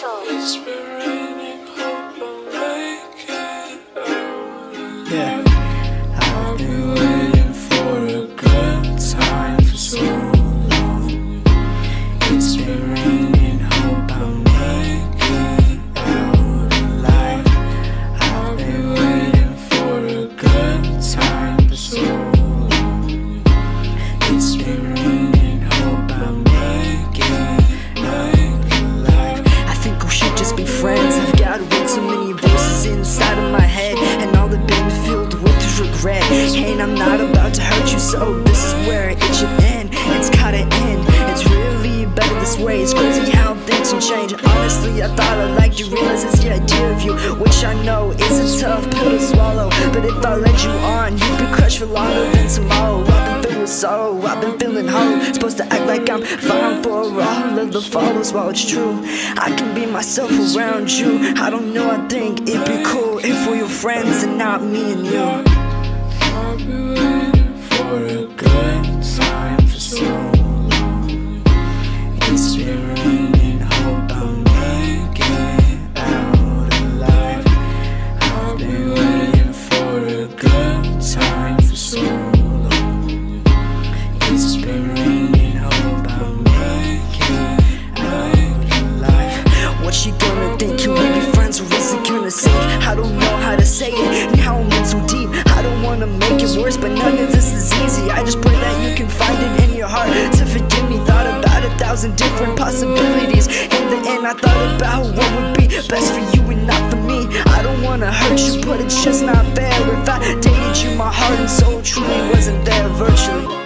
Out. Yeah, regret. And I'm not about to hurt you, so this is where it should end. It's gotta end. It's really better this way. It's crazy how things can change. Honestly, I thought I liked you. Realize it's the idea of you, which I know is a tough pill to swallow. But if I let you on, you'd be crushed for longer than tomorrow. I've been with sorrow. I've been feeling hollow. Supposed to act like I'm fine for all of the follows. While it's true, I can be myself around you. I don't know. I think it'd be cool if we were friends and not me and you. I've worse, but none of this is easy. I just pray that you can find it in your heart to forgive me. Thought about a thousand different possibilities. In the end, I thought about what would be best for you and not for me. I don't wanna hurt you, but it's just not fair. If I dated you, my heart and soul truly wasn't there virtually.